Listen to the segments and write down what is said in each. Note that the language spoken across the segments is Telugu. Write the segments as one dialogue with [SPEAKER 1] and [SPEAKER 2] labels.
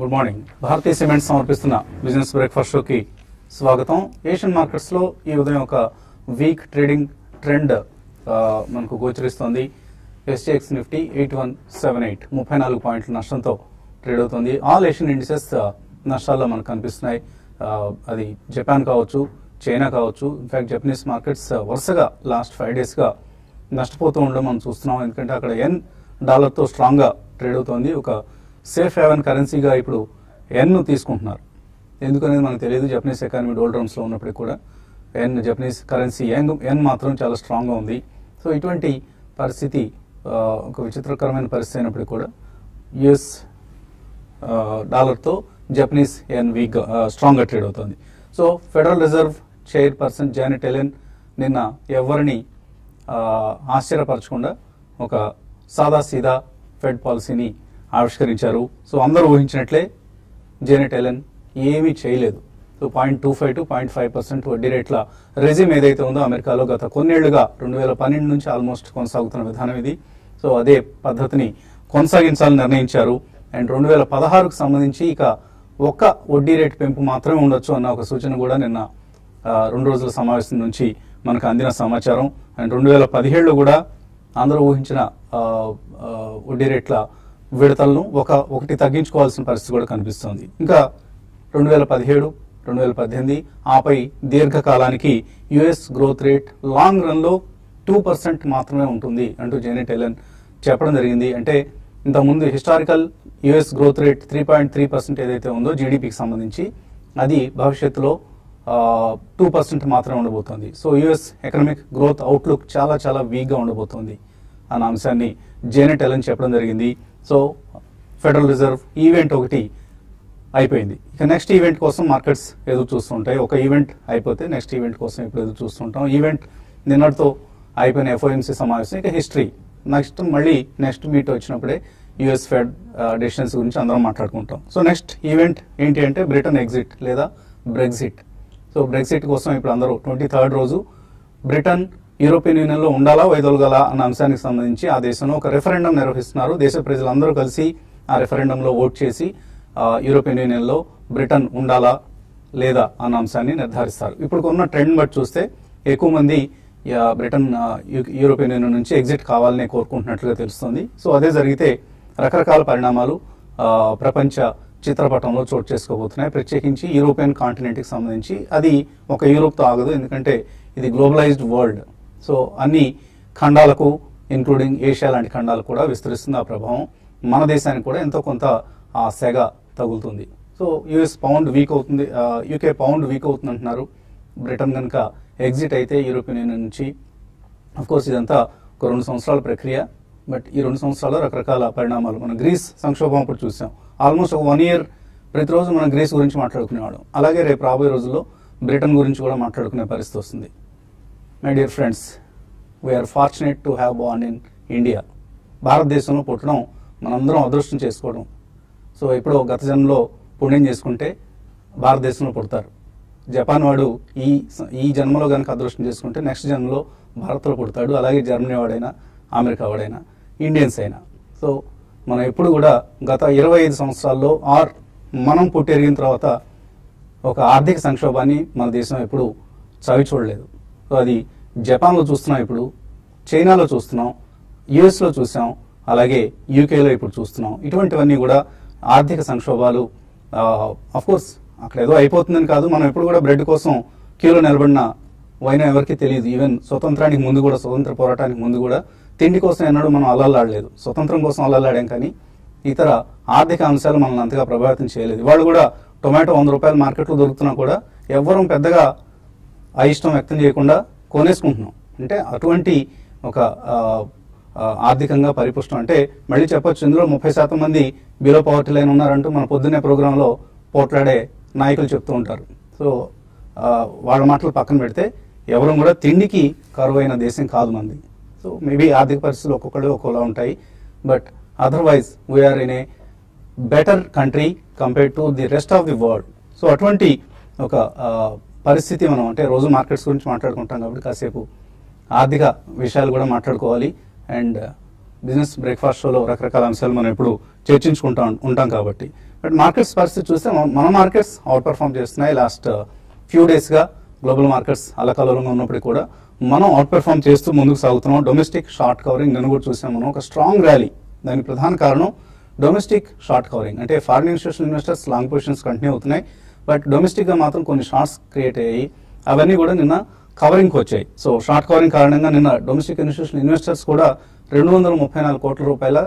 [SPEAKER 1] గుడ్ మార్నింగ్ భారతీయ సిమెంట్ సమర్పిస్తున్న బిజినెస్ బ్రేక్ఫాస్ట్ షోకి స్వాగతం. ఏషియన్ మార్కెట్స్లో ఈ ఉదయం ఒక వీక్ ట్రేడింగ్ ట్రెండ్ మనకు గోచరిస్తోంది. SGX Nifty eight one seven eight ముప్పై నాలుగు పాయింట్ల నష్టంతో ట్రేడ్ అవుతుంది. ఆల్ ఏషియన్ ఇండిసెస్ నష్టాల్లో మనకు కనిపిస్తున్నాయి. అది జపాన్ కావచ్చు చైనా కావచ్చు. ఇన్ఫ్యాక్ట్ జపనీస్ మార్కెట్స్ వరుసగా లాస్ట్ ఫైవ్ డేస్గా నష్టపోతూ ఉండడం మనం చూస్తున్నాం. ఎందుకంటే అక్కడ ఎన్ డాలర్తో స్ట్రాంగ్గా ట్రేడ్ అవుతోంది. ఒక సేఫ్ హెవెన్ కరెన్సీగా ఇప్పుడు ఎన్ను తీసుకుంటున్నారు. ఎందుకనేది మనకు తెలియదు. జపనీస్ ఎకానమీ డోల్డ్రమ్స్లో ఉన్నప్పటికీ కూడా ఎన్ జపనీస్ కరెన్సీ ఎన్ ఎన్ మాత్రం చాలా స్ట్రాంగ్గా ఉంది. సో ఇటువంటి పరిస్థితి ఒక విచిత్రకరమైన పరిస్థితి అయినప్పటికీ కూడా యుఎస్ డాలర్తో జపనీస్ ఎన్ వీక్గా స్ట్రాంగ్గా ట్రేడ్ అవుతుంది. So federal reserve chair person Janet Yellen నిన్న ఎవరిని ఆశ్చర్యపరచకుండా ఒక సాదా సీదా ఫెడ్ పాలసీని ఆవిష్కరించారు. సో అందరూ ఊహించినట్లే జేనెట్ ఎలెన్ ఏమీ చేయలేదు. So point two five to point five percent వడ్డీ రేట్ల రెజిమ్ ఏదైతే ఉందో అమెరికాలో గత కొన్నేళ్ళుగా రెండు వేల పన్నెండు నుంచి ఆల్మోస్ట్ కొనసాగుతున్న విధానం ఇది. సో అదే పద్ధతిని కొనసాగించాలని నిర్ణయించారు. అండ్ రెండు వేల పదహారుకు సంబంధించి ఇక ఒక్క వడ్డీ రేటు పెంపు మాత్రమే ఉండొచ్చు అన్న ఒక సూచన కూడా నిన్న రెండు రోజుల సమావేశం నుంచి మనకు అందిన సమాచారం. అండ్ రెండు వేల పదిహేడులో కూడా అందరూ ఊహించిన వడ్డీ రేట్ల విడతలను ఒక ఒకటి తగ్గించుకోవాల్సిన పరిస్థితి కూడా కనిపిస్తోంది. ఇంకా రెండు వేల పదిహేడు రెండు వేల పద్దెనిమిది ఆపై దీర్ఘకాలానికి యుఎస్ గ్రోత్ రేట్ లాంగ్ రన్లో టూ పర్సెంట్ మాత్రమే ఉంటుంది అంటూ జెనెట్ ఎలెన్ చెప్పడం జరిగింది. అంటే ఇంతకుముందు historical US growth rate three point three percent ఏదైతే ఉందో జీడిపికి సంబంధించి అది భవిష్యత్తులో టూ పర్సెంట్ మాత్రమే ఉండబోతోంది. So US economic growth outlook చాలా చాలా వీక్గా ఉండబోతోంది అన్న అంశాన్ని జేనెట్ ఎలన్ చెప్పడం జరిగింది. సో ఫెడరల్ రిజర్వ్ ఈవెంట్ ఒకటి అయిపోయింది. ఇక నెక్స్ట్ ఈవెంట్ కోసం మార్కెట్స్ ఎదురు చూస్తుంటాయి. ఒక ఈవెంట్ అయిపోతే నెక్స్ట్ ఈవెంట్ కోసం ఇప్పుడు ఎదురు చూస్తుంటాం. ఈవెంట్ నిన్నటితో అయిపోయిన ఎఫ్ఓఎంసీ సమావేశం ఇక హిస్టరీ నెక్స్ట్ మళ్ళీ నెక్స్ట్ మీట్ వచ్చినప్పుడే యుఎస్ ఫెడ్ డెసిషన్స్ గురించి అందరం మాట్లాడుకుంటాం. సో నెక్స్ట్ ఈవెంట్ ఏంటి అంటే బ్రిటన్ ఎగ్జిట్ లేదా బ్రెగ్జిట్ సో బ్రెగ్జిట్ కోసం ఇప్పుడు అందరూ ట్వంటీ థర్డ్ రోజు బ్రిటన్ యూరోపియన్ యూనియన్లో ఉండాలా వైదొలగాలా అన్న అంశానికి సంబంధించి ఆ దేశంలో ఒక రెఫరెండం నిర్వహిస్తున్నారు. దేశ ప్రజలందరూ కలిసి ఆ రెఫరెండంలో ఓట్ చేసి యూరోపియన్ యూనియన్లో బ్రిటన్ ఉండాలా లేదా అన్న అంశాన్ని నిర్ధారిస్తారు. ఇప్పుడు ఉన్న ట్రెండ్ బట్టి చూస్తే ఎక్కువ మంది బ్రిటన్ యూరోపియన్ యూనియన్ నుంచి ఎగ్జిట్ కావాలని కోరుకుంటున్నట్లుగా తెలుస్తుంది. సో అదే జరిగితే రకరకాల పరిణామాలు ప్రపంచ చిత్రపటంలో చోటు చేసుకోబోతున్నాయి. ప్రత్యేకించి యూరోపియన్ కాంటినెంట్కి సంబంధించి అది ఒక యూరోప్తో ఆగదు. ఎందుకంటే ఇది గ్లోబలైజ్డ్ వరల్డ్ సో అన్ని ఖండాలకు ఇంక్లూడింగ్ ఏషియా లాంటి ఖండాలకు కూడా విస్తరిస్తుంది ఆ ప్రభావం. మన దేశానికి కూడా ఎంతో కొంత ఆ సెగ తగులుతుంది. సో యుఎస్ పౌండ్ వీక్ అవుతుంది యూకే పౌండ్ వీక్ అవుతుంది అంటున్నారు. బ్రిటన్ కనుక ఎగ్జిట్ అయితే యూరోపియన్ యూనియన్ నుంచి కోర్స్ ఇదంతా ఒక రెండు సంవత్సరాల ప్రక్రియ. బట్ ఈ రెండు సంవత్సరాల్లో రకరకాల పరిణామాలు. మనం గ్రీస్ సంక్షోభం అప్పుడు చూసాం. ఆల్మోస్ట్ ఒక వన్ ఇయర్ ప్రతిరోజు మనం గ్రీస్ గురించి మాట్లాడుకునేవాడు అలాగే రేపు రాబోయే రోజుల్లో బ్రిటన్ గురించి కూడా మాట్లాడుకునే పరిస్థితి వస్తుంది. My dear friends we are fortunate to have born in India భారతదేశంలో పుట్టడం మనందరం అదృష్టం చేసుకోవడం. సో ఇప్పుడు గత జన్మలో పుణ్యం చేసుకుంటే భారతదేశంలో పుడతారు. జపాన్ వాడు ఈ ఈ జన్మలో కనుక అదృష్టం చేసుకుంటే నెక్స్ట్ జన్మలో భారత్లో పుడతాడు. అలాగే జర్మనీ వాడైనా అమెరికా వాడైనా ఇండియన్స్ అయినా. సో మనం ఎప్పుడు కూడా గత ఇరవై ఐదు సంవత్సరాల్లో ఆర్ మనం పుట్టెరిగిన తర్వాత ఒక ఆర్థిక సంక్షోభాన్ని మన దేశం ఎప్పుడు చవి చూడలేదు అది జపాన్లో చూస్తున్నాం ఇప్పుడు చైనాలో చూస్తున్నాం యుఎస్లో చూసాం అలాగే యూకేలో ఇప్పుడు చూస్తున్నాం. ఇటువంటివన్నీ కూడా ఆర్థిక సంక్షోభాలు అఫ్ కోర్స్ అక్కడ ఏదో అయిపోతుందని కాదు. మనం ఎప్పుడు కూడా బ్రెడ్ కోసం క్యూలో నిలబడిన వైన ఎవరికి తెలియదు. ఈవెన్ స్వతంత్రానికి ముందు కూడా స్వతంత్ర పోరాటానికి ముందు కూడా తిండి కోసం ఎన్నడూ మనం అల్లల్లాడలేదు. స్వతంత్రం కోసం అల్లల్లాడాం కానీ ఇతర ఆర్థిక అంశాలు మనల్ని అంతగా ప్రభావితం చేయలేదు. వాళ్ళు కూడా టొమాటో వంద రూపాయల మార్కెట్లో దొరుకుతున్నా కూడా ఎవ్వరం పెద్దగా అయిష్టం వ్యక్తం చేయకుండా కొనేసుకుంటున్నాం. అంటే అటువంటి ఒక ఆర్థికంగా పరిపుష్టం అంటే మళ్ళీ చెప్పొచ్చు ఇందులో ముప్పై శాతం మంది బిలో పవర్టీ లైన్ ఉన్నారంటూ మన పొద్దున్నే ప్రోగ్రాంలో పోట్లాడే నాయకులు చెప్తూ ఉంటారు. సో వాళ్ళ మాటలు పక్కన పెడితే ఎవరు కూడా తిండికి కరువైన దేశం కాదు మంది. సో మేబీ ఆర్థిక పరిస్థితులు ఒక్కొక్కళ్ళు ఒక్కోలా ఉంటాయి. But otherwise we are in a better country compared to the rest of the world so అటువంటి ఒక పరిస్థితి మనం అంటే రోజు మార్కెట్స్ గురించి మాట్లాడుకుంటాం కాబట్టి కాసేపు ఆర్థిక విషయాలు కూడా మాట్లాడుకోవాలి. అండ్ బిజినెస్ బ్రేక్ఫాస్ట్ షోలో రకరకాల అంశాలు మనం ఎప్పుడు చర్చించుకుంటా ఉంటాం కాబట్టి. బట్ మార్కెట్స్ పరిస్థితి చూస్తే మన- మార్కెట్స్ అవుట్ పర్ఫామ్ చేస్తున్నాయి లాస్ట్ ఫ్యూ డేస్గా. గ్లోబల్ మార్కెట్స్ అలకలంగా ఉన్నప్పటికీ కూడా మనం అవుట్ పెర్ఫామ్ చేస్తూ ముందుకు సాగుతున్నాం. డొమెస్టిక్ షార్ట్ కవరింగ్ నేను కూడా చూసాం మనం. ఒక స్ట్రాంగ్ ర్యాలీ దానికి ప్రధాన కారణం డొమెస్టిక్ షార్ట్ కవరింగ్. అంటే foreign institution investors long positions continue అవుతున్నాయి. బట్ డొమెస్టిక్గా మాత్రం కొన్ని షార్ట్స్ క్రియేట్ అయ్యాయి. అవన్నీ కూడా నిన్న కవరింగ్కి వచ్చాయి. సో షార్ట్ కవరింగ్ కారణంగా నిన్న డొమెస్టిక్ ఇన్స్టిట్యూషన్ ఇన్వెస్టర్స్ కూడా రెండు వందల ముప్పై నాలుగు కోట్ల రూపాయల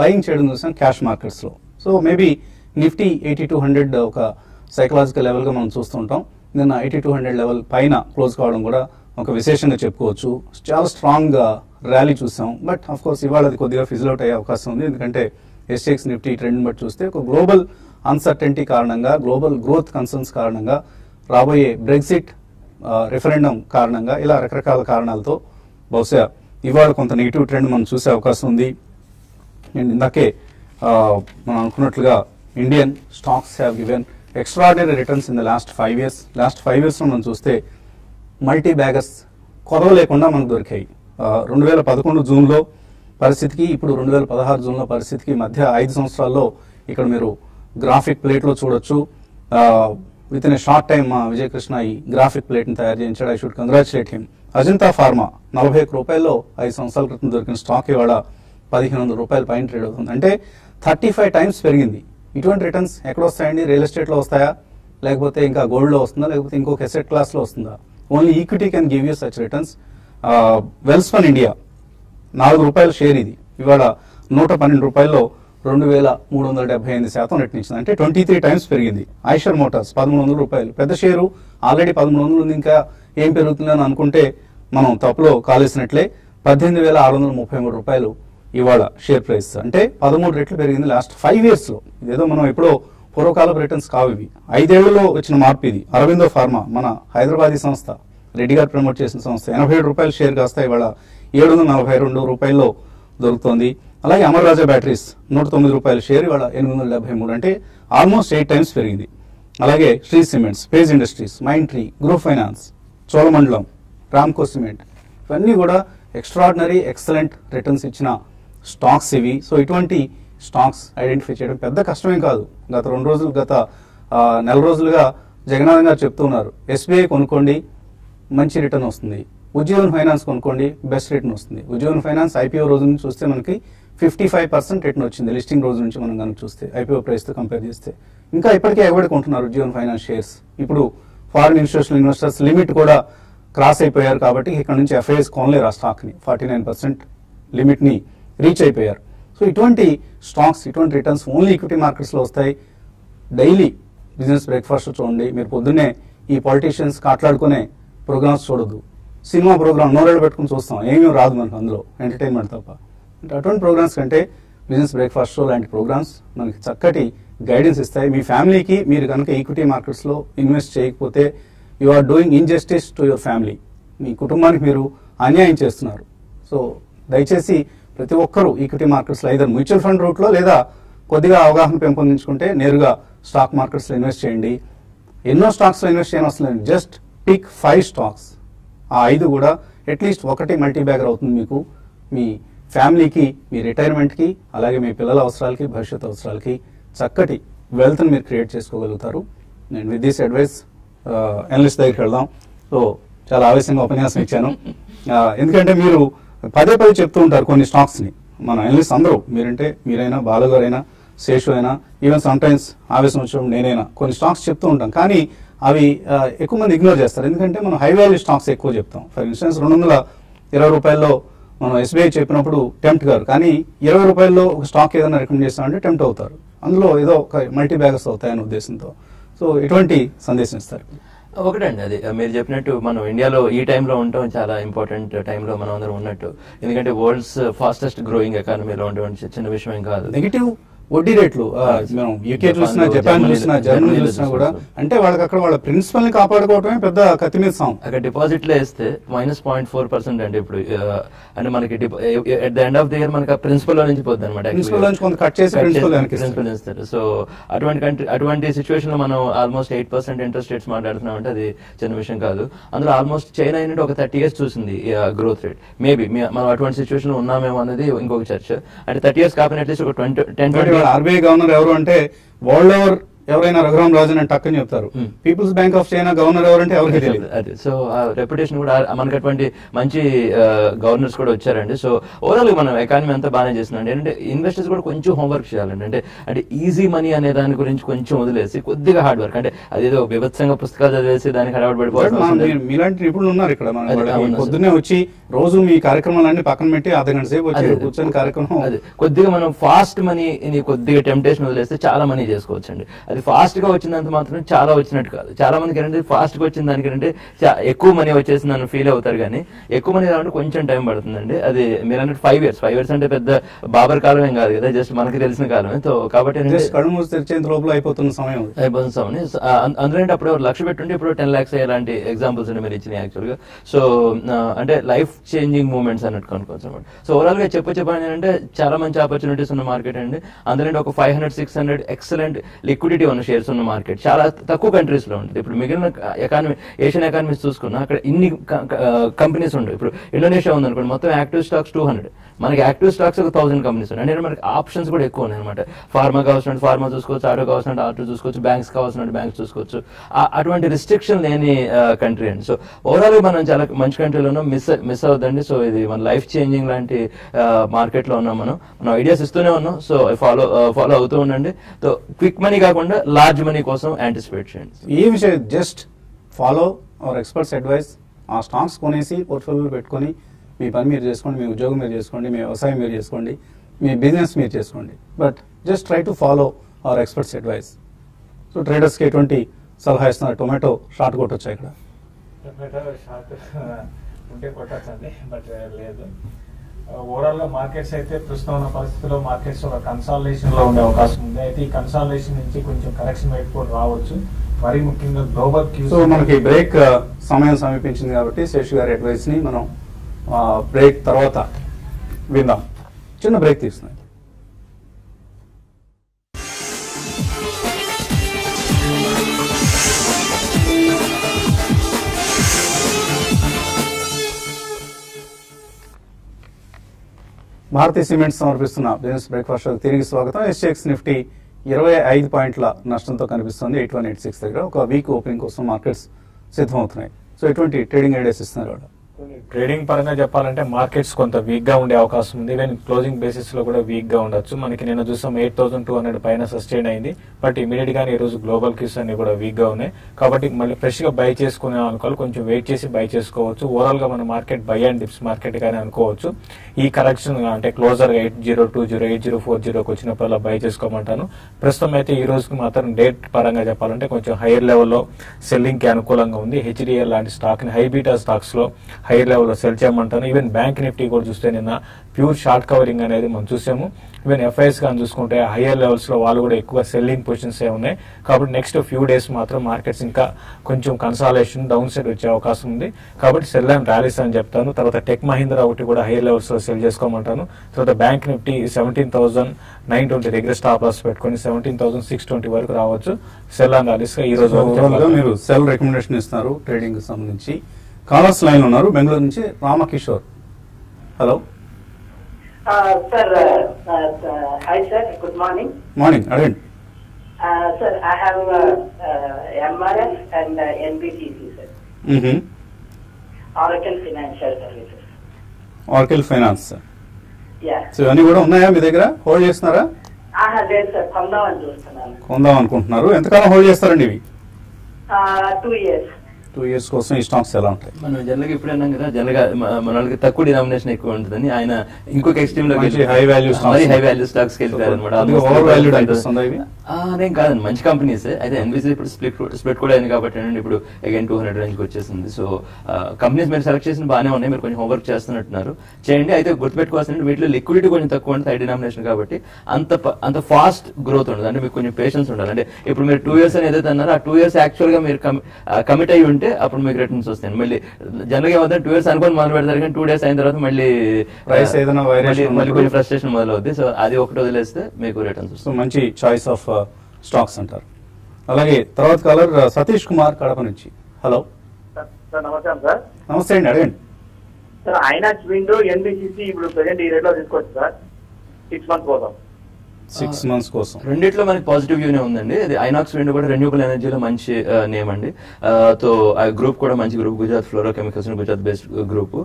[SPEAKER 1] బయింగ్ చేయడం చూసాం క్యాష్ మార్కెట్స్లో. So maybe Nifty eighty two hundred ఒక సైకలాజికల్ లెవెల్గా మనం చూస్తుంటాం. నిన్న ఎయిటీ టూ హండ్రెడ్ లెవెల్ పైన క్లోజ్ కావడం కూడా ఒక విశేషంగా చెప్పుకోవచ్చు. చాలా స్ట్రాంగ్ ర్యాలీ చూసాం. బట్ ఆఫ్ కోర్స్ ఇవాళ అది కొద్దిగా ఫిజిల్ అవుట్ అయ్యే అవకాశం ఉంది. ఎందుకంటే ఎస్టెక్స్ నిఫ్టీ ట్రెండ్ బట్టి చూస్తే ఒక గ్లోబల్ అన్సర్టెంటీ కారణంగా గ్లోబల్ గ్రోత్ కన్సర్న్స్ కారణంగా రాబోయే బ్రెగ్జిట్ రెఫరెండం కారణంగా ఇలా రకరకాల కారణాలతో బహుశా ఇవాళ కొంత నెగిటివ్ ట్రెండ్ మనం చూసే అవకాశం ఉంది. అండ్ ఇందాకే మనం అనుకున్నట్లుగా Indian stocks have given extraordinary returns in the last five years last five ఇయర్స్లో మనం చూస్తే మల్టీ బ్యాగర్స్ కొరవ లేకుండా మనకు దొరికాయి. రెండు వేల పదకొండు జూన్లో పరిస్థితికి ఇప్పుడు రెండు వేల పదహారు జూన్లో పరిస్థితికి మధ్య ఐదు సంవత్సరాల్లో ఇక్కడ మీరు గ్రాఫిక్ ప్లేట్లో చూడొచ్చు. Within a short time మా విజయకృష్ణ ఈ గ్రాఫిక్ ప్లేట్ని తయారు చేయించాడు. I should congratulate him Ajanta pharma నలభై ఒక్క రూపాయల్లో ఐదు సంవత్సరాల క్రితం దొరికిన స్టాక్ ఇవాళ పదిహేను వందల రూపాయలు పైన ట్రేడ్ అవుతుంది. అంటే థర్టీ ఫైవ్ టైమ్స్ పెరిగింది. ఇటువంటి రిటర్న్స్ ఎక్కడ వస్తాయండి? రియల్ ఎస్టేట్లో వస్తాయా? లేకపోతే ఇంకా గోల్డ్లో వస్తుందా? లేకపోతే ఇంకొక ఎసెట్ క్లాస్లో వస్తుందా? Only equity can give you such returns Welspun India నాలుగు రూపాయల షేర్ ఇది. ఇవాళ నూట పన్నెండు రూపాయల్లో రెండు వేల మూడు వందల డెబ్బై ఎనిమిది శాతం రెట్టించింది ఇచ్చింది అంటే ట్వంటీ త్రీ టైమ్స్ పెరిగింది. ఐషర్ మోటార్స్ పదమూడు వందల రూపాయలు. పెద్ద షేరు ఆల్రెడీ పదమూడు వందలు ఉంది. ఇంకా ఏం పెరుగుతుందని అనుకుంటే మనం తప్పులో కాలేసినట్లే పద్దెనిమిది వేల ఆరు వందల ముప్పై మూడు రూపాయలు ఇవాళ షేర్ ప్రైస్. అంటే పదమూడు రెట్లు పెరిగింది లాస్ట్ ఫైవ్ ఇయర్స్లో. ఇదేదో మనం ఎప్పుడో పూర్వకాలపు రిటర్న్స్ కావు ఇవి. ఐదేళ్ళలో వచ్చిన మార్పు ఇది. అరవిందో ఫార్మా మన హైదరాబాదీ సంస్థ రెడ్డి గారు ప్రమోట్ చేసిన సంస్థ ఎనభై ఏడు రూపాయల షేర్ కాస్త ఇవాళ ఏడు వందల నలభై రెండు రూపాయల్లో దొరుకుతోంది. అలాగే అమర్ రాజా బ్యాటరీస్ నూట తొమ్మిది రూపాయల షేర్ ఇవాళ ఎనిమిది వందల డెబ్బై మూడు అంటే ఆల్మోస్ట్ ఎయిట్ టైమ్స్ పెరిగింది. అలాగే Shree cements Page industries Mindtree group finance Cholamandalam Ramco cement ఇవన్నీ కూడా ఎక్స్ట్రాడినరీ ఎక్సలెంట్ రిటర్న్స్ ఇచ్చిన స్టాక్స్ ఇవి. సో ఇటువంటి స్టాక్స్ ఐడెంటిఫై చేయడం పెద్ద కష్టమే కాదు. గత రెండు రోజులు గత నెల రోజులుగా జగన్నాథం గారు చెప్తూ ఉన్నారు ఎస్బీఐ కొనుక్కోండి మంచి రిటర్న్ వస్తుంది. ఉజ్జీవన్ ఫైనాన్స్ కొనుక్కోండి బెస్ట్ రిటర్న్ వస్తుంది. ఉజ్జీవన్ ఫైనాన్స్ ఐపీఓ రోజు నుంచి చూస్తే మనకి ఫిఫ్టీ ఫైవ్ పర్సెంట్ రిటర్న్ వచ్చింది. లిస్టింగ్ రోజు నుంచి మనం కనుక చూస్తే ఐపీఓ ప్రైస్తో కంపేర్ చేస్తే. ఇంకా ఇప్పటికే ఎవరికి కొంటున్నారు ఉద్యోగం ఫైనాన్స్ షేర్స్? ఇప్పుడు ఫారిన్ ఇన్స్టిట్యూషనల్ ఇన్వెస్టర్స్ లిమిట్ కూడా క్రాస్ అయిపోయారు కాబట్టి ఇక్కడ నుంచి ఎఫ్ఐఎస్ కొనలేరు ఆ స్టాక్ని ఫార్టీ నైన్ పర్సెంట్ లిమిట్ని రీచ్ అయిపోయారు. సో ఇటువంటి స్టాక్స్ ఇటువంటి రిటర్న్స్ ఓన్లీ ఈక్విటీ మార్కెట్స్లో వస్తాయి. డైలీ బిజినెస్ బ్రేక్ఫాస్ట్ చూడండి. మీరు పొద్దున్నే ఈ పాలిటీషియన్స్ కాట్లాడుకునే ప్రోగ్రామ్స్ చూడొద్దు. సినిమా ప్రోగ్రామ్ నోరేళ్ళు పెట్టుకుని చూస్తాం. ఏమీ రాదు మనకు అందులో ఎంటర్టైన్మెంట్ తప్ప. అంటే అటువంటి ప్రోగ్రామ్స్ కంటే బిజినెస్ బ్రేక్ఫాస్ట్ షో లాంటి ప్రోగ్రామ్స్ మనకి చక్కటి గైడెన్స్ ఇస్తాయి. మీ ఫ్యామిలీకి మీరు కనుక ఈక్విటీ మార్కెట్స్లో ఇన్వెస్ట్ చేయకపోతే you are doing injustice to your family మీ కుటుంబానికి మీరు అన్యాయం చేస్తున్నారు. సో దయచేసి ప్రతి ఒక్కరూ ఈక్విటీ మార్కెట్స్లో ఐదర్ మ్యూచువల్ ఫండ్ రూట్లో లేదా కొద్దిగా అవగాహన పెంపొందించుకుంటే నేరుగా స్టాక్ మార్కెట్స్లో ఇన్వెస్ట్ చేయండి. ఎన్నో స్టాక్స్లో ఇన్వెస్ట్ చేయని లేదు. జస్ట్ పిక్ ఫైవ్ స్టాక్స్ ఆ ఐదు కూడా అట్లీస్ట్ ఒకటి మల్టీ బ్యాగర్ అవుతుంది మీకు. మీ ఫ్యామిలీకి మీ రిటైర్మెంట్కి అలాగే మీ పిల్లల అవసరాలకి భవిష్యత్ అవసరాలకి చక్కటి వెల్త్ని మీరు క్రియేట్ చేసుకోగలుగుతారు. నేను విత్ దిస్ అడ్వైస్ ఎనలిస్ట్ దగ్గరికి వెళ్దాం. సో చాలా ఆవేశంగా ఉపన్యాసం ఇచ్చాను. ఎందుకంటే మీరు పదే పదే చెప్తూ ఉంటారు కొన్ని స్టాక్స్ని. మన ఎనలిస్ట్ అందరూ మీరంటే మీరైనా బాలగారైనా శేషు అయినా ఈవెన్ సమ్టైమ్స్ ఆవేశం వచ్చినప్పుడు నేనైనా కొన్ని స్టాక్స్ చెప్తూ ఉంటాం. కానీ అవి ఎక్కువ మంది ఇగ్నోర్ చేస్తారు. ఎందుకంటే మనం హై వాల్యూ స్టాక్స్ ఎక్కువ చెప్తాం. ఫర్ ఇన్స్టెన్స్ రెండు వందల ఇరవై రూపాయల్లో మనం ఎస్బీఐ చెప్పినప్పుడు టెంప్ట్ గారు. కానీ ఇరవై రూపాయల్లో ఒక స్టాక్ ఏదైనా రికమెండ్ చేస్తామంటే టెంప్ట్ అవుతారు. అందులో ఏదో ఒక మల్టీ బ్యాగర్స్ అవుతాయనే ఉద్దేశంతో. సో ఇటువంటి సందేశం ఇస్తారు?
[SPEAKER 2] ఒకటండి అది. మీరు చెప్పినట్టు మనం ఇండియాలో ఈ టైంలో ఉండటం చాలా ఇంపార్టెంట్ టైంలో మనం అందరం ఉన్నట్టు. ఎందుకంటే వరల్డ్స్ ఫాస్టెస్ట్ గ్రోయింగ్ ఎకానమీలో ఉండడం చి- చిన్న విషయం ఏం కాదు.
[SPEAKER 1] నెగిటివ్ వడ్డీ రేట్లు మనం యూకే చూసినా జపాన్ చూసినా జర్మనీ చూసినా కూడా. అంటే వాళ్ళకి అక్కడ వాళ్ళ ప్రిన్సిపల్ని కాపాడుకోవటమే పెద్ద కత్తి మీద సాం
[SPEAKER 2] అక్కడ డిపాజిట్లో వేస్తే మైనస్ పాయింట్ ఫోర్ పర్సెంట్ అండి ఇప్పుడు అంటే మనకి at the end of the year మనకి ప్రిన్సిపల్లో నుంచి పోద్ది అనమాట
[SPEAKER 1] Principal నుంచి కొంత cut చేసి.
[SPEAKER 2] ప్రిన్సిపల్ ఇస్తారు. సో అటువంటి కంట్రీ అటువంటి సిచువేషన్లో మనం almost eight percent interest rates మాట్లాడుతున్నాం అంటే అది చిన్న విషయం కాదు. అందులో ఆల్మోస్ట్ చైనా ఏంటంటే ఒక థర్టీ ఇయర్స్ చూసింది గ్రోత్ రేట్ మేబీ మనం అటువంటి సిచువేషన్లో ఉన్నామేమో అనేది ఇంకొక చర్చ. అంటే థర్టీ ఇయర్స్ కాకపోయినా అట్లీస్ట్ ఒక twenty ten twenty
[SPEAKER 1] RBI governor ఎవరు అంటే వరల్డ్ ఓవర్ ఎవరైనా రఘురామ్ రాజన్ అని టక్కని చెప్తారు. People's bank of China governor ఎవరంటే ఎవరికి తెలియదు.
[SPEAKER 2] అదే. సో ఆ రెప్యుటేషన్ కూడా మనకి అటువంటి మంచి గవర్నర్స్ కూడా వచ్చారండి. సో ఓవరాల్ మనం ఎకానమీ అంతా బాగానే చేస్తుందండి ఏంటంటే ఇన్వెస్టర్స్ కూడా కొంచెం హోంవర్క్ చేయాలండి. అంటే అంటే ఈజీ మనీ అనే దాని గురించి కొంచెం వదిలేసి కొద్దిగా హార్డ్ వర్క్ అంటే అదేదో విభత్సంగా పుస్తకాలు చదివేసి దానికి హడావుడి.
[SPEAKER 1] మీ- మీలాంటి నిపుణులు ఉన్నారు ఇక్కడ.
[SPEAKER 2] అదే.
[SPEAKER 1] పొద్దున్నే వచ్చి రోజు మీ కార్యక్రమాలన్నీ పక్కన పెట్టి అర్ధ గంట సేపు వచ్చి
[SPEAKER 2] అదే,
[SPEAKER 1] కూర్చొని కార్యక్రమం
[SPEAKER 2] అదే. కొద్దిగా మనం ఫాస్ట్ మనీ కొద్దిగా టెంప్టేషన్ వదిలేస్తే చాలా మనీ చేసుకోవచ్చు అండి అది ఫాస్ట్గా వచ్చినంత మాత్రం చాలా వచ్చినట్టు కాదు. చాలా మందికి ఏంటంటే ఫాస్ట్గా వచ్చిన దానికి ఏంటంటే ఎక్కువ మనీ వచ్చేసిందని ఫీల్ అవుతారు కానీ ఎక్కువ మనీ రావాలంటే కొంచెం టైం పడుతుందండి. అది మీరు అన్నట్టు ఫైవ్ ఇయర్స్ ఫైవ్ ఇయర్స్ అంటే పెద్ద బాబర్ కాలం ఏం కాదు కదా జస్ట్ మనకి తెలిసిన కాలమే. సో కాబట్టి
[SPEAKER 1] తెరిచేంత లోపల అయిపోతున్న సమయం అది.
[SPEAKER 2] అయిపోతుంది సామని అందులో అప్పుడు లక్ష పెట్టుంటే ఇప్పుడు టెన్ లాక్స్ ఇలాంటి ఎగ్జాంపుల్స్ అండి మీరు ఇచ్చినాయి యాక్చువల్గా. సో అంటే లైఫ్ చేంజింగ్ మూమెంట్స్ అన్నట్టు అనుకోవచ్చు అనమాట. సో ఓవరాల్గా చెప్ప చెప్పని అంటే చాలా మంచి ఆపర్చునిటీస్ ఉన్న మార్కెట్ అండి. అందులో ఒక five hundred six hundred excellent liquidity ఉన్న షేర్స్ ఉన్న మార్కెట్ చాలా తక్కువ కంట్రీస్లో ఉంటుంది. ఇప్పుడు మిగిలిన ఎకానమీ ఏషియన్ ఎకానమీస్ చూసుకున్నా అక్కడ ఇన్ని కంపెనీస్ ఉండవు. ఇప్పుడు ఇండోనేషియా ఉందనుకోండి మొత్తం యాక్టివ్ స్టాక్స్ టూ హండ్రెడ్ మనకి యాక్టివ్ స్టాక్స్ ఒక థౌసండ్ కంపెనీస్ ఉన్నాయి. అంటే మనకి ఆప్షన్స్ కూడా ఎక్కువ ఉన్నాయి అనమాట ఫార్మా కావాల్సినట్టు ఫార్మా చూసుకోవచ్చు ఆటో కావాల్సినట్టు ఆటో చూసుకోవచ్చు బ్యాంక్స్ కావాల్సినట్టు బ్యాంక్స్ చూసుకోవచ్చు. అటువంటి రిస్ట్రిక్షన్ లేని కంట్రీ అండి. సో ఓవరాల్ మనం చాలా మంచి కంట్రీలో ఉన్నాం మిస్ మిస్ అవుతుందండి సో ఇది మన లైఫ్ చేంజింగ్ లాంటి మార్కెట్లో ఉన్నాం మనం. మనం ఐడియాస్ ఇస్తూనే ఉన్నాం. సో ఫాలో ఫాలో అవుతూ ఉండండి. సో క్విక్ మనీ కాకుండా లార్జ్ మనీ కోసం యాంటిసిపేట్ చేయండి
[SPEAKER 1] ఈ విషయం just follow our experts advice ఆ స్టాక్స్ కొనేసి పోర్ట్ఫోలియోలో పెట్టుకొని మీ పని మీరు చేసుకోండి మీ ఉద్యోగం మీరు చేసుకోండి మీ వ్యవసాయం మీరు చేసుకోండి మీ బిజినెస్ మీరు చేసుకోండి. But just try to follow our experts advice so ట్రేడర్స్కి ఎటువంటి సలహా ఇస్తున్నారు? టొమాటో షార్ట్ కొట్టొచ్చా ఇక్కడ?
[SPEAKER 3] టొమాటో షార్ట్ ఉంటే కొట్టచ్చండి బట్ లేదు. ఓవరాల్గా మార్కెట్స్ అయితే ప్రస్తుతం ఉన్న పరిస్థితిలో మార్కెట్స్ ఒక కన్సాలిడేషన్లో ఉండే అవకాశం ఉంది. అయితే ఈ కన్సాలిడేషన్ నుంచి కొంచెం కరెక్షన్ వైపు కూడా రావచ్చు. మరి ముఖ్యంగా గ్లోబల్
[SPEAKER 1] సో మనకి బ్రేక్ సమయం సమీపించింది కాబట్టి శేష్ గారి అడ్వైస్ని మనం బ్రేక్ తర్వాత విందాం. చిన్న బ్రేక్ తీసుకున్నాం భారతీయ సిమెంట్స్ సమర్పిస్తున్న బిజినెస్ బ్రేక్ఫాస్ట్ షోకి తిరిగి స్వాగతం. ఎస్ఎక్స్ నిఫ్టీ ఇరవై ఐదు పాయింట్ల నష్టంతో కనిపిస్తుంది. ఎయిట్ వన్ ఎయిట్ సిక్స్ దగ్గర ఒక వీక్ ఓపెనింగ్ కోసం మార్కెట్స్ సిద్ధమవుతున్నాయి. సో ఎటువంటి ట్రేడింగ్ ఐడియాస్ ఇస్తున్నారు
[SPEAKER 3] ట్రేడింగ్ పరంగా చెప్పాలంటే మార్కెట్స్ కొంత వీక్గా ఉండే అవకాశం ఉంది. ఈవెన్ క్లోజింగ్ బేసిస్లో కూడా వీక్గా ఉండొచ్చు. మనకి నిన్న చూసాం ఎయిట్ థౌసండ్ టూ హండ్రెడ్ పైన సస్టైన్ అయింది. బట్ ఇమీడియట్ గానే ఈ రోజు గ్లోబల్ కిస్ అన్ని కూడా వీక్గా ఉన్నాయి. కాబట్టి మళ్ళీ ఫ్రెష్గా బై చేసుకునే అనుకోవాలి. కొంచెం వెయిట్ చేసి బై చేసుకోవచ్చు. ఓవరాల్గా మన market buy and dips market గానే అనుకోవచ్చు. ఈ కరెక్షన్ అంటే closer eight zero two zero eight zero four జీరోకి వచ్చినప్పుడు బై చేసుకోమంటాను. ప్రస్తుతం అయితే ఈ రోజుకి మాత్రం డేట్ పరంగా చెప్పాలంటే కొంచెం హైయర్ లెవెల్లో సెల్లింగ్కి అనుకూలంగా ఉంది. హెచ్డిఎల్ లాంటి స్టాక్ని హైబీటా స్టాక్స్లో హైయర్ లెవెల్లో సెల్ చేయమంటాను. ఈవెన్ బ్యాంక్ నిఫ్టీ కూడా చూస్తే నిన్న ప్యూర్ షార్ట్ కవరింగ్ అనేది మనం చూసాము. ఈవెన్ ఎఫ్ఐఎస్ కానీ చూసుకుంటే హైయర్ లెవెల్స్లో వాళ్ళు కూడా ఎక్కువ సెల్లింగ్ పొజిషన్స్ ఏ ఉన్నాయి. కాబట్టి నెక్స్ట్ ఫ్యూ డేస్ మాత్రం మార్కెట్స్ ఇంకా కొంచెం కన్సాలేషన్ డౌన్ సైడ్ వచ్చే అవకాశం ఉంది. కాబట్టి సెల్ అండ్ ర్యాలీస్ అని చెప్తాను. తర్వాత టెక్ మహీంద్రా ఒకటి కూడా హైయర్ లెవెల్స్లో సెల్ చేసుకోమంటాను. తర్వాత bank Nifty seventeen thousand nine twenty దగ్గర స్టాప్ లాస్ పెట్టుకొని సెవెంటీన్ థౌసండ్ సిక్స్ ట్వంటీ వరకు రావచ్చు. సెల్ అండ్ ర్యాలీస్గా ఈ రోజు.
[SPEAKER 1] మీరు సెల్ రికమెండేషన్ ఇస్తున్నారు ట్రేడింగ్ సంబంధించి. కాలర్స్ లైన్ ఉన్నారు బెంగళూరు నుంచి Ramakishore hello
[SPEAKER 4] uh, hi sir, good morning.
[SPEAKER 1] Morning అడగండి
[SPEAKER 4] uh, MRF and uh, NBTC, sir.
[SPEAKER 1] మ్హూ.
[SPEAKER 4] Oracle Financial Services.
[SPEAKER 1] Oracle finance
[SPEAKER 4] Yeah.
[SPEAKER 1] So ఇవన్నీ కూడా ఉన్నాయా మీ దగ్గర హోల్డ్ చేస్తున్నారా
[SPEAKER 4] సార్
[SPEAKER 1] కొందాం అనుకుంటున్నారు ఎంతకాలం హోల్డ్ చేస్తారండి ఇవి
[SPEAKER 4] టూ ఇయర్స్
[SPEAKER 1] టూ ఇయర్స్ కోసం ఈ స్టాక్స్ ఎలా ఉంటాయి?
[SPEAKER 2] మనం జనరల్గా ఇప్పుడు అన్నాం కదా జనరల్గా మ- మన వాళ్ళకి తక్కువ డినామినేషన్ ఎక్కువ ఉంటుందని ఆయన ఇంకొక
[SPEAKER 1] ఎక్స్ట్రీమ్లో.
[SPEAKER 2] హై వాల్యూ స్టాక్స్ అనమాట
[SPEAKER 1] valued అనిపిస్తుందా ఇవి?
[SPEAKER 2] అదేం కాదండి మంచి కంపెనీస్ అయితే ఎన్బిసి ఇప్పుడు స్ప్లిట్ స్ప్లిట్ కూడా అయింది కాబట్టి ఏంటంటే ఇప్పుడు అగైన్ టూ హండ్రెడ్ రేంజ్ వచ్చేసింది. సో కంపెనీస్ మీరు సెలెక్ట్ చేసిన బాగానే ఉన్నాయి. మీరు కొంచెం హోంవర్క్ చేస్తున్నట్టున్నారు. చేయండి. అయితే గుర్తుపెట్టుకోవాల్సిన వీటిలో లిక్విడిటీ కొంచెం తక్కువ ఉంటుంది. హై డినామినేషన్ కాబట్టి అంత అంత ఫాస్ట్ గ్రోత్ ఉండదు. అంటే మీకు కొంచెం పేషెన్స్ ఉండాలి. అంటే ఇప్పుడు మీరు టూ ఇయర్స్ అని ఏదైతే అన్నారో ఆ టూ ఇయర్స్ యాక్చువల్గా మీరు కమిట్ అయ్యి ఉంటే అప్పుడు మీకు రిటర్న్స్ వస్తాయి. మళ్ళీ జనరల్గా ఏమవుతుంది? టూ ఇయర్స్ అనుకొని మొదలు పెడతారు కానీ టూ డేస్ అయిన తర్వాత మళ్ళీ
[SPEAKER 1] Price ఏదైనా
[SPEAKER 2] మళ్ళీ- కొంచెం ఫ్రస్ట్రేషన్ మొదలవుద్ది. సో అది ఒకటి వదిలేస్తే మీకు రిటర్న్స్
[SPEAKER 1] సో
[SPEAKER 2] వస్తాయి
[SPEAKER 1] మంచి చాయిస్ ఆఫ్ స్టాక్స్ అంటారు. అలాగే తర్వాత కాలర్ సతీష్ కుమార్ కడప నుంచి. హలో
[SPEAKER 5] సార్ నమస్కారం సార్.
[SPEAKER 1] నమస్తే అండి అడగండి.
[SPEAKER 5] సార్ ఐనాక్స్ విండో ఎన్బిసిసి ఇప్పుడు ప్రెసెంట్ ఈ రేట్లో తీసుకోవచ్చు సార్. సిక్స్ మంత్స్ కోసం
[SPEAKER 1] సిక్స్ మంత్స్ కోసం.
[SPEAKER 2] రెండిట్లో మనకి పాజిటివ్ వ్యూనే ఉందండి. ఇది ఐనాక్స్ విండ్ కూడా రెన్యూబుల్ ఎనర్జీలో మంచి నేమ్ అండి. తో ఆ గ్రూప్ కూడా మంచి group Gujarat fluoro chemicals Gujarat based group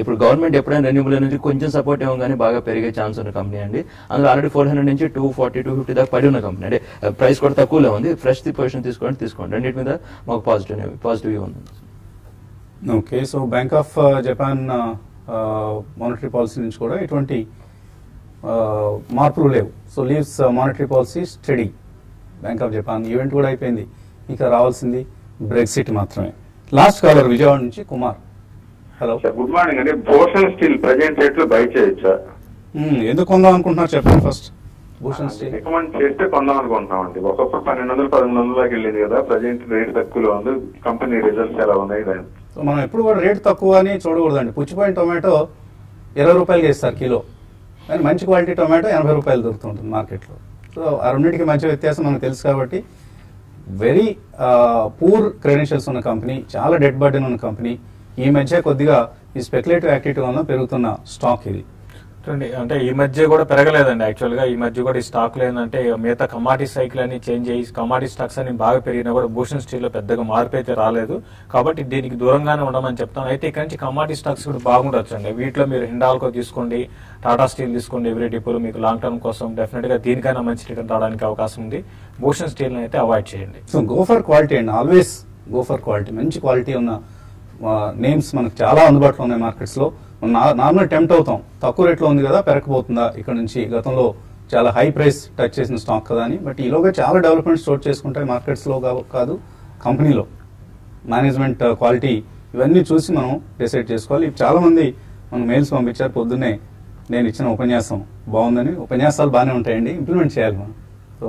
[SPEAKER 2] ఇప్పుడు గవర్నమెంట్ ఎప్పుడైనా రెన్యూబుల్ ఎనర్జీ కొంచెం సపోర్ట్ ఇవ్వగానే బాగా పెరిగే ఛాన్స్ ఉన్న కంపెనీ అండి. అందులో ఆల్రెడీ ఫోర్ హండ్రెడ్ నుంచి టూ ఫార్టీ టూ ఫిఫ్టీ దాకా పడి ఉన్న కంపెనీ అంటే ప్రైస్ కూడా తక్కువలో ఉంది. ఫ్రెష్ పొజిషన్ తీసుకోండి తీసుకోండి. రెండింటి మీద మాకు పాజిటివ్ పాజిటివ్ వ్యూ ఉంది.
[SPEAKER 1] Okay so bank of Japan monetary policy నుంచి కూడా ఎటువంటి ఆ, మార్పులు లేవు. So leaves monetary policy study bank of Japan event కూడా అయిపోయింది. ఇక రావాల్సింది బ్రెగ్సిట్ మాత్రమే. లాస్ట్ కాలర్ విజయవాడ నుంచి కుమార్ హలో
[SPEAKER 6] గుడ్ మార్నింగ్ అండి భూషణ్ స్టీల్ ప్రజెంట్ రేట్లో బై చేయొచ్చా?
[SPEAKER 1] మ్మ్, ఎందుకు కొందాం అనుకుంటున్నారు చెప్పండి ఫస్ట్ భూషణ్ స్టీల్
[SPEAKER 6] రికమెండ్ చేస్తే కొందాం అనుకుంటున్నాం అండి ఒకప్పుడు పన్నెండు వందలు పదమూడు వందలకి వెళ్ళింది కదా. ప్రజెంట్ రేట్ తక్కువలో ఉంది. కంపెనీ రిజల్ట్స్ ఎలా ఉన్నాయి?
[SPEAKER 1] మనం ఎప్పుడు కూడా రేట్ తక్కువ అని చూడకూడదండి. పుచ్చిపోయిన టొమాటో ఇరవై రూపాయలకి ఇస్తారు కిలో. కానీ మంచి క్వాలిటీ టొమాటో ఎనభై రూపాయలు దొరుకుతుంటుంది మార్కెట్లో. సో ఆ రెండింటికి మధ్య వ్యత్యాసం మనకు తెలుసు కాబట్టి వెరీ పూర్ క్రెడెన్షియల్స్ ఉన్న కంపెనీ చాలా డెడ్ బర్డెన్ ఉన్న కంపెనీ ఈ మధ్య కొద్దిగా ఈ స్పెక్యులేటివ్ యాక్టివిటీ వల్ల పెరుగుతున్న స్టాక్ ఇది.
[SPEAKER 3] అంటే ఈ మధ్య కూడా పెరగలేదండి. యాక్చువల్గా ఈ మధ్య కూడా ఈ స్టాక్లు ఏంటంటే మిగతా కమాడిటీ సైకిల్ అని చేంజ్ అయ్యి కమాడిటీ స్టాక్స్ అని బాగా పెరిగినా కూడా భూషణ్ స్టీల్లో పెద్దగా మార్పు అయితే రాలేదు. కాబట్టి దీనికి దూరంగానే ఉండమని చెప్తాను. అయితే ఇక్కడ నుంచి కమాడిటీ స్టాక్స్ కూడా బాగుండొచ్చు అండి వీటిలో మీరు హిండాల్కో తీసుకోండి టాటా స్టీల్ తీసుకోండి ఎవరీ డిపోలు మీకు లాంగ్ టర్మ్ కోసం డెఫినెట్గా దీనికైనా మంచి రిటర్న్ రావడానికి అవకాశం ఉంది. భూషణ్ స్టీల్ని అయితే అవాయిడ్ చేయండి.
[SPEAKER 1] సో గో ఫర్ క్వాలిటీ అండి. ఆల్వేస్ గో ఫర్ క్వాలిటీ మంచి క్వాలిటీ ఉన్న నేమ్స్ మనకు చాలా అందుబాటులో ఉన్నాయి మార్కెట్స్లో నార్మల్ టెంప్ట్ అవుతాం. తక్కువ రేట్లో ఉంది కదా పెరగబోతుందా? ఇక్కడ నుంచి గతంలో చాలా హై ప్రైస్ టచ్ చేసిన స్టాక్ కదా అని. బట్ ఈలోగా చాలా డెవలప్మెంట్స్ చోటు చేసుకుంటాయి మార్కెట్స్లో కాదు కంపెనీలో. మేనేజ్మెంట్ క్వాలిటీ ఇవన్నీ చూసి మనం డిసైడ్ చేసుకోవాలి. చాలామంది మనం మెయిల్స్ పంపించారు పొద్దున్నే నేను ఇచ్చిన ఉపన్యాసం బాగుందని. ఉపన్యాసాలు బాగానే ఉంటాయండి ఇంప్లిమెంట్ చేయాలి మనం. సో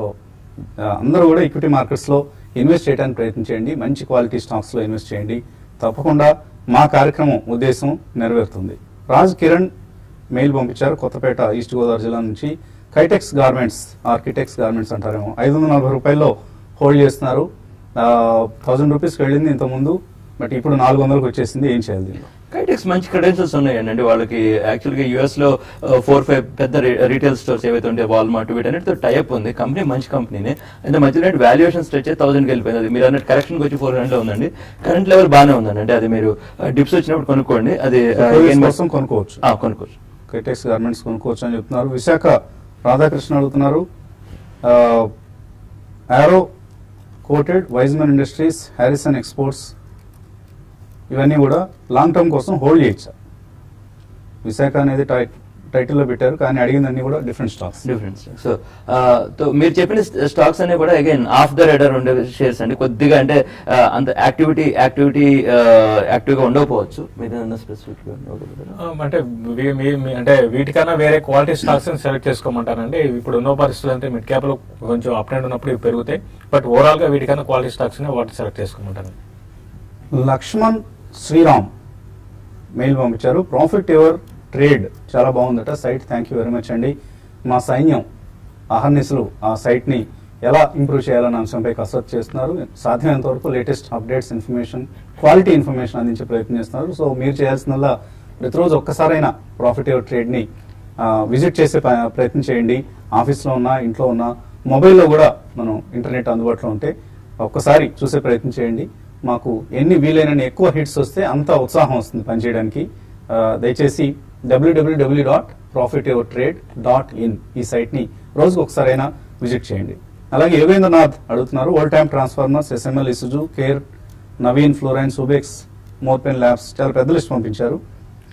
[SPEAKER 1] అందరూ కూడా ఈక్విటీ మార్కెట్స్లో ఇన్వెస్ట్ చేయడానికి ప్రయత్నించండి మంచి క్వాలిటీ స్టాక్స్లో ఇన్వెస్ట్ చేయండి. తప్పకుండా మా కార్యక్రమం ఉద్దేశం నెరవేరుతుంది. రాజ్ కిరణ్ మెయిల్ పంపించారు కొత్తపేట ఈస్ట్ గోదావరి జిల్లా నుంచి. కైటెక్స్ గార్మెంట్స్ ఆర్కిటెక్స్ గార్మెంట్స్ అంటారేమో. ఐదు వందల నలభై రూపాయల్లో హోల్డ్ చేస్తున్నారు. థౌజండ్ రూపీస్కి వెళ్ళింది ఇంతకుముందు. బట్ ఇప్పుడు నాలుగు వందలకు వచ్చేసింది ఏం చేయాలి దీనిలో
[SPEAKER 2] కైటెక్స్ మంచి క్రెడెన్షియల్స్ ఉన్నాయండి. వాళ్ళకి యాక్చువల్గా యూఎస్లో ఫోర్ ఫైవ్ పెద్ద రీటైల్ స్టోర్స్ ఏవైతే ఉంటాయి వాల్మార్ట్ వీటన్నిటితో టైప్ ఉంది. కంపెనీ మంచి కంపెనీనే అయితే మధ్యలో వాల్యుయేషన్ స్ట్రెచ్ థౌసండ్ వెళ్ళిపోయింది. అది మీరు అన్నట్టు కరెక్షన్ వచ్చి ఫోర్ హండ్రెడ్లో ఉందండి. కరెంట్ లెవెల్ బాగానే ఉందండి అంటే అది మీరు డిప్స్ వచ్చినప్పుడు కొనుక్కోండి. అది
[SPEAKER 1] కోసం కొనుక్కోవచ్చు.
[SPEAKER 2] కొనుక్కోవచ్చు.
[SPEAKER 1] కైటెక్స్ గార్మెంట్స్ కొనుక్కోవచ్చు అని చెప్తున్నారు. విశాఖ రాధాకృష్ణ అడుగుతున్నారు. Arrow coated Weizmann industries Harrison exports ఇవన్నీ కూడా లాంగ్ టర్మ్ కోసం హోల్డ్ చేయొచ్చు విశాఖ అనేది టై- టైటిల్లో పెట్టారు కానీ అడిగిందన్నీ కూడా డిఫరెంట్ స్టాక్స్
[SPEAKER 2] డిఫరెన్స్ సో మీరు చెప్పిన స్టాక్స్ అన్ని కూడా అగైన్ ఆఫ్ ద రేడర్ ఉండే షేర్స్ అండి. కొద్దిగా అంటే ఆ, అంత యాక్టివిటీ యాక్టివిటీ యాక్టివ్గా ఉండకపోవచ్చు. మీరు
[SPEAKER 3] ఆ, అంటే అంటే వీటికన్నా వేరే క్వాలిటీ స్టాక్స్ సెలెక్ట్ చేసుకోమంటారండి ఇప్పుడు ఉన్న పరిస్థితులు అంటే మిడ్ క్యాప్లో కొంచెం అప్ అండ్ ఉన్నప్పుడు ఇవి పెరుగుతాయి. బట్ ఓవరాల్గా వీటికన్నా క్వాలిటీ స్టాక్స్ వాటి సెలెక్ట్ చేసుకోమంటారు
[SPEAKER 1] లక్ష్మణ్ శ్రీరామ్ మెయిల్ పంపించారు. ప్రాఫిట్ ఎవర్ ట్రేడ్ చాలా బాగుందట. Site thank you very much అండి. మా సైన్యం అహర్నిశలు ఆ సైట్ని ఎలా ఇంప్రూవ్ చేయాలన్న అంశంపై కసరత్తు చేస్తున్నారు. సాధ్యమైనంత వరకు latest updates information quality information అందించే ప్రయత్నం చేస్తున్నారు. సో మీరు చేయాల్సిందల్లా ప్రతిరోజు ఒక్కసారైనా ప్రాఫిట్ ఎవర్ ట్రేడ్ని విజిట్ చేసే ప్రయత్నం చేయండి. ఆఫీస్లో ఉన్నా ఇంట్లో ఉన్నా మొబైల్లో కూడా మనం ఇంటర్నెట్ అందుబాటులో ఉంటే ఒక్కసారి చూసే ప్రయత్నం చేయండి. మాకు ఎన్ని వీలైనన్ని ఎక్కువ హిట్స్ వస్తే అంత ఉత్సాహం వస్తుంది పనిచేయడానికి. దయచేసి WWW dot profit your trade dot in ఈ సైట్ని రోజుకు ఒకసారైనా విజిట్ చేయండి. అలాగే యోగేంద్రనాథ్ అడుగుతున్నారు old time transformers SML Isuzu care Naveen fluorine Subex Morepen labs చాలా పెద్ద లిస్ట్ పంపించారు.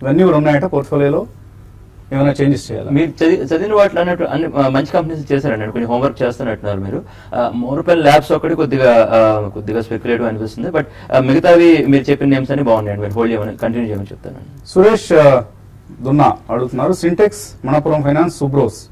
[SPEAKER 1] ఇవన్నీ కూడా ఉన్నాయట పోర్ట్ఫోలియోలో ఏమైనా చేంజెస్ చేయాలి?
[SPEAKER 2] మీరు చదివి- చదివిన వాటిలో అన్నట్టు అన్ని మంచి కంపెనీస్ చేశారండి కొంచెం హోంవర్క్ చేస్తున్నట్టున్నారు మీరు. మోర్పెల్ ల్యాబ్స్ ఒకటి కొద్దిగా కొద్దిగా స్పెక్యులేటివ్ అనిపిస్తుంది. బట్ మిగతావి మీరు చెప్పిన నేమ్స్ అన్ని బాగున్నాయండి. మీరు హోల్డ్ చేయమని కంటిన్యూ చేయమని చెప్తానండి.
[SPEAKER 1] సురేష్ దున్నా అడుగుతున్నారు. సింటెక్స్ మణపురం ఫైనాన్స్ సుబ్రోస్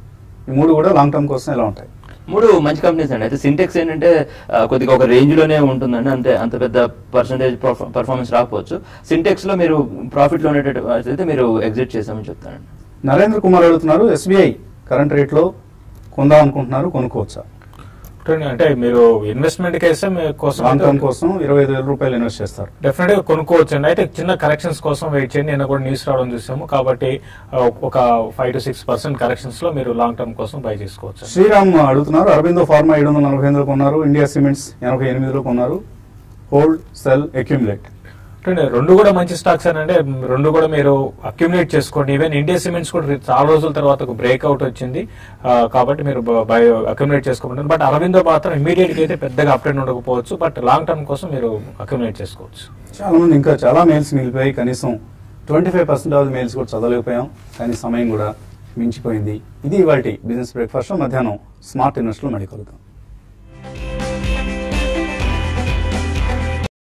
[SPEAKER 1] ఈ మూడు కూడా లాంగ్ టర్మ్ కోసం ఎలా ఉంటాయి?
[SPEAKER 2] మూడు మంచి కంపెనీస్ అండి. అయితే సింటెక్స్ ఏంటంటే కొద్దిగా ఒక రేంజ్లోనే ఉంటుందండి. అంతే అంత పెద్ద పర్సంటేజ్ పర్ఫార్మెన్స్ రాకపోవచ్చు. సింటెక్స్లో మీరు ప్రాఫిట్లో ఉండేటట్టు అయితే మీరు ఎగ్జిట్ చేసామని చెప్తానండి.
[SPEAKER 1] నరేంద్ర కుమార్ అడుగుతున్నారు ఎస్బీఐ కరెంట్ రేట్లో కొందాం అనుకుంటున్నారు కొనుక్కోవచ్చా
[SPEAKER 3] అంటే మీరు ఇన్వెస్ట్మెంట్ కేసే కోసం
[SPEAKER 1] లాంగ్ టర్మ్ కోసం ఇరవై ఐదు వేల రూపాయలు ఇన్వెస్ట్ చేస్తారు.
[SPEAKER 3] డెఫినెట్గా కొనుక్కోవచ్చు అండి. అయితే చిన్న కరెక్షన్స్ కోసం వెయిట్ చేయండి. నిన్న కూడా న్యూస్ రావడం చూసాము. కాబట్టి ఒక ఫైవ్ టు సిక్స్ పర్సెంట్ కరెక్షన్స్లో మీరు లాంగ్ టర్మ్ కోసం బై చేసుకోవచ్చు.
[SPEAKER 1] శ్రీరామ్ అడుగుతున్నారు అరవిందో ఫార్మా ఏడు వందల నలభై ఎనిమిదిలో కొన్నారు ఇండియా సిమెంట్స్ ఎనభై ఎనిమిదిలో కొన్నారు. హోల్డ్ సెల్ అక్యుములేట్
[SPEAKER 3] అంటే రెండు కూడా మంచి స్టాక్స్ అంటే రెండు కూడా మీరు అక్యుమిలేట్ చేసుకోండి. ఈవెన్ ఇండియా సిమెంట్స్ కూడా చాలా రోజుల తర్వాత ఒక బ్రేక్అవుట్ వచ్చింది. కాబట్టి మీరు బై అక్యుములేట్ చేసుకోమంటారు. బట్ అరవిందో మాత్రం ఇమీడియట్ అయితే పెద్దగా అప్డేట్ ఉండకపోవచ్చు. బట్ లాంగ్ టర్మ్ కోసం మీరు అక్యుమిలేట్ చేసుకోవచ్చు.
[SPEAKER 1] చాలా మంది ఇంకా చాలా మెయిల్స్ మిగిలిపోయి కనీసం twenty five percent of mails కూడా చదవలేకపోయాం. కానీ సమయం కూడా మించిపోయింది. ఇది ఇవాటి బిజినెస్ బ్రేక్ఫాస్ట్ మధ్యాహ్నం స్మార్ట్ ఇన్వెస్ట్లో మళ్ళీ కలుగుతాం